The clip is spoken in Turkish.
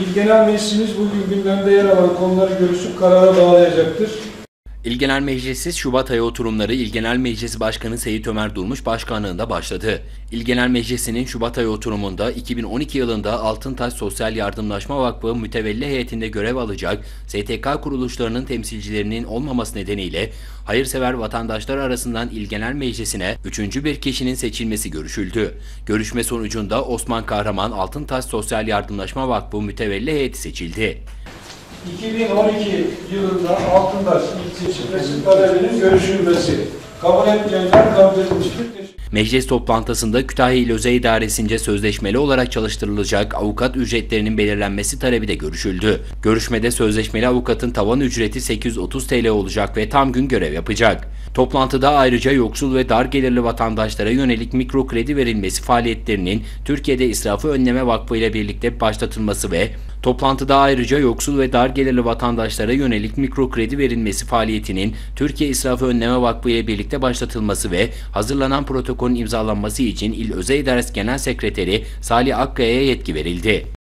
İl Genel Meclisimiz bugün gündemde yer alan konuları görüşüp karara bağlayacaktır. İl Genel Meclisi Şubat ayı oturumları İl Genel Meclisi Başkanı Seyit Ömer Durmuş başkanlığında başladı. İl Genel Meclisi'nin Şubat ayı oturumunda 2012 yılında Altıntaş Sosyal Yardımlaşma Vakfı mütevelli heyetinde görev alacak STK kuruluşlarının temsilcilerinin olmaması nedeniyle hayırsever vatandaşlar arasından İl Genel Meclisi'ne üçüncü bir kişinin seçilmesi görüşüldü. Görüşme sonucunda Osman Kahraman Altıntaş Sosyal Yardımlaşma Vakfı mütevelli heyeti seçildi. 2012 yılında Altıntaş il seçilmesi talebinin görüşülmesi. Kabul etmeyenler kabul edilmiştir. Meclis toplantısında Kütahya İl Özel İdaresi'nce sözleşmeli olarak çalıştırılacak avukat ücretlerinin belirlenmesi talebi de görüşüldü. Görüşmede sözleşmeli avukatın tavan ücreti 830 TL olacak ve tam gün görev yapacak. Toplantıda ayrıca yoksul ve dar gelirli vatandaşlara yönelik mikro kredi verilmesi faaliyetlerinin Türkiye'de İsrafı Önleme Vakfı ile birlikte başlatılması ve Toplantıda ayrıca yoksul ve dar gelirli vatandaşlara yönelik mikro kredi verilmesi faaliyetinin Türkiye İsrafı Önleme Vakfı ile birlikte başlatılması ve hazırlanan protokolün imzalanması için İl Özel İdaresi Genel Sekreteri Salih Akkaya'ya yetki verildi.